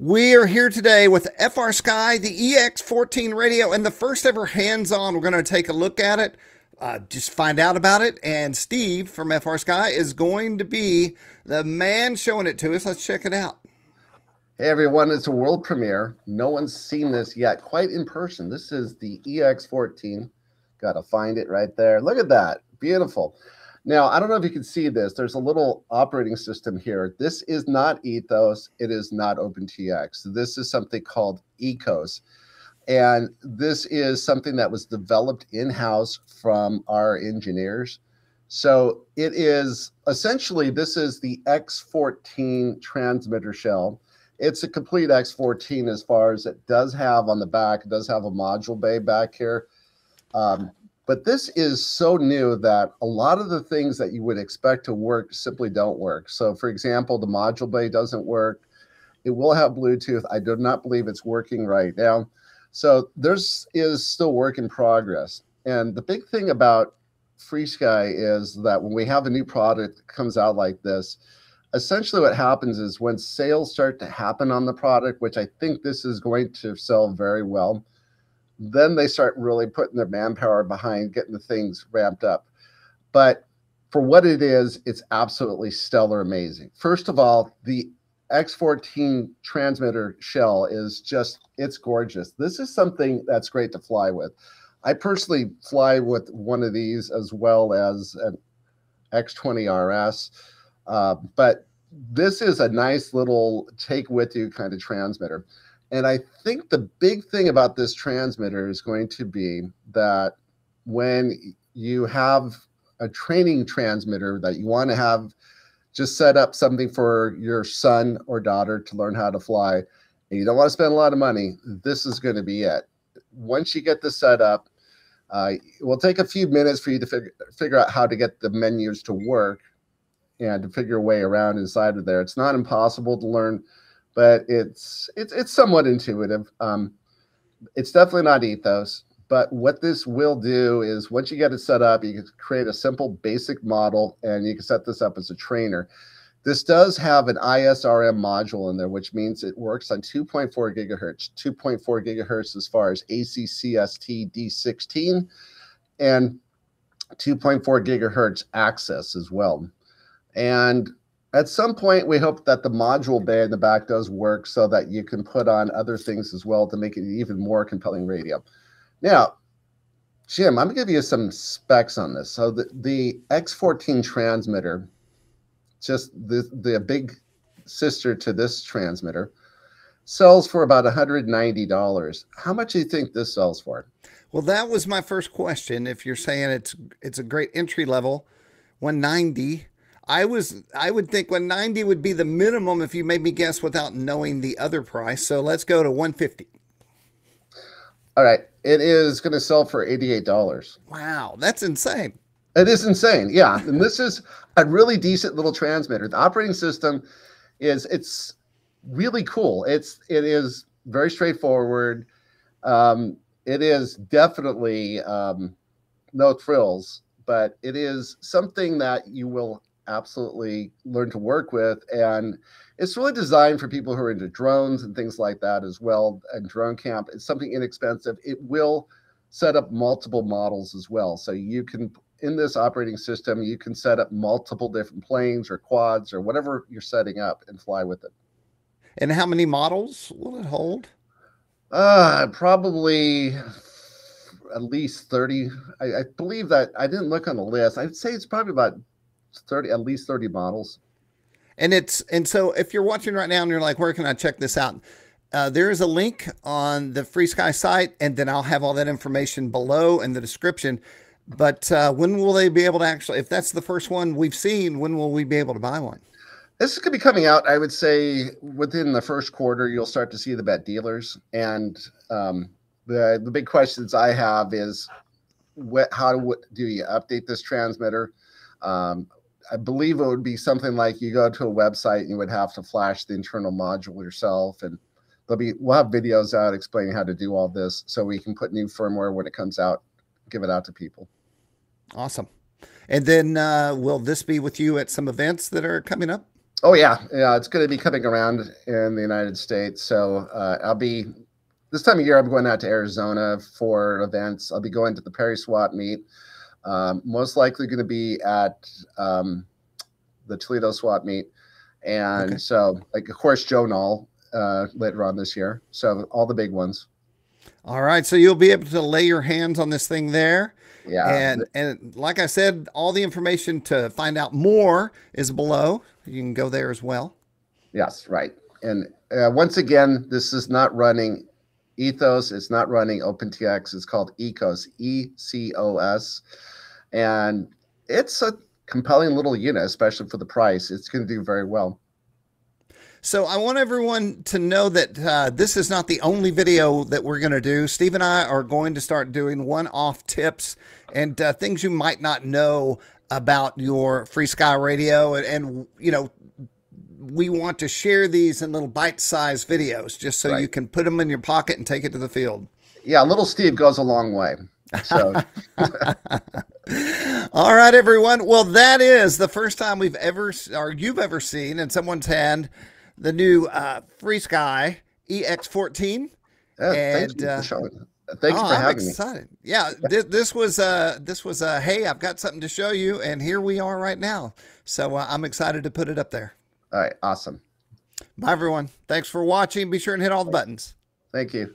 We are here today with FrSky, the EX14 radio, and the first ever hands on. We're going to take a look at it, uh, just find out about it. And Steve from FrSky is going to be the man showing it to us. Let's check it out. Hey everyone, it's a world premiere. No one's seen this yet, quite in person. This is the EX14. Got to find it right there. Look at that. Beautiful. Now, I don't know if you can see this. There's a little operating system here. This is not Ethos. It is not OpenTX. This is something called Ecos. And this is something that was developed in-house from our engineers. So it is essentially, this is the X14 transmitter shell. It's a complete X14 as far as it does have on the back. It does have a module bay back here. Um, but this is so new that a lot of the things that you would expect to work simply don't work. So, for example, the module bay doesn't work. It will have Bluetooth. I do not believe it's working right now. So, there's is still work in progress. And the big thing about FrSky is that when we have a new product that comes out like this, essentially what happens is when sales start to happen on the product, which I think this is going to sell very well, then they start really putting their manpower behind getting the things ramped up. But for what it is, it's absolutely stellar amazing. First of all, the X14 transmitter shell is just, it's gorgeous. This is something that's great to fly with. I personally fly with one of these as well as an X20 RS. Uh, but this is a nice little take with you kind of transmitter. And I think the big thing about this transmitter is going to be that when you have a training transmitter that you want to have just set up something for your son or daughter to learn how to fly, and you don't want to spend a lot of money, this is going to be it. Once you get this set up, uh, it will take a few minutes for you to figure, figure out how to get the menus to work and to figure a way around inside of there. It's not impossible to learn but it's it's it's somewhat intuitive. Um, it's definitely not ethos, but what this will do is once you get it set up, you can create a simple basic model, and you can set this up as a trainer. This does have an ISRM module in there, which means it works on 2.4 gigahertz, 2.4 gigahertz as far as ACCST D16, and 2.4 gigahertz ACCESS as well. And at some point, we hope that the module bay in the back does work so that you can put on other things as well to make it even more compelling radio. Now, Jim, I'm going to give you some specs on this. So the, the X14 transmitter, just the, the big sister to this transmitter, sells for about $190. How much do you think this sells for? Well, that was my first question. If you're saying it's it's a great entry level, 190 I was I would think 190 would be the minimum if you made me guess without knowing the other price. So let's go to 150. All right. It is going to sell for $88. Wow, that's insane. It is insane. Yeah. and this is a really decent little transmitter. The operating system is it's really cool. It's it is very straightforward. Um, it is definitely um, no thrills, but it is something that you will absolutely learn to work with. And it's really designed for people who are into drones and things like that as well. And Drone Camp is something inexpensive. It will set up multiple models as well. So you can, in this operating system, you can set up multiple different planes or quads or whatever you're setting up and fly with it. And how many models will it hold? Uh, probably at least 30. I, I, believe that I didn't look on the list. I'd say it's probably about 30 at least 30 models. And it's and so if you're watching right now and you're like where can i check this out? Uh, there is a link on the FrSky site and then i'll have all that information below in the description. But uh, when will they be able to actually if that's the first one we've seen when will we be able to buy one? This is going to be coming out i would say within the first quarter you'll start to see the bet dealers. And um, the the big questions i have is what how do, do you update this transmitter? Um, I believe it would be something like you go to a website and you would have to flash the internal module yourself and there'll be we'll have videos out explaining how to do all this so we can put new firmware when it comes out give it out to people awesome and then uh, will this be with you at some events that are coming up Oh yeah, yeah, it's going to be coming around in the United States. So uh, I'll be this time of year. I'm going out to Arizona for events. I'll be going to the Perry Swap meet. Um, most likely going to be at um, the Toledo Swap meet, and okay. so like of course Joe Nall uh, later on this year. So all the big ones. All right, so you'll be able to lay your hands on this thing there. Yeah. And and like I said, all the information to find out more is below. You can go there as well. Yes, right. And uh, once again, this is not running Ethos. It's not running OpenTX. It's called Ecos, E C O S, and it's a compelling little unit, especially for the price. It's going to do very well. So I want everyone to know that uh, this is not the only video that we're going to do. Steve and I are going to start doing one-off tips and uh, things you might not know about your FrSky radio. And, and, you know, we want to share these in little bite-sized videos just so right. you can put them in your pocket and take it to the field. Yeah, little Steve goes a long way. So. All right, everyone. Well, that is the first time we've ever, or you've ever seen in someone's hand the new uh, Sky EX14. Yeah, and, thank you uh, for showing. Thank oh, for I'm having excited. me. Yeah, this, this was uh this was uh hey, I've got something to show you, and here we are right now. So uh, I'm excited to put it up there. All right, awesome. Bye everyone. Thanks for watching. Be sure and hit all the buttons. Thank you.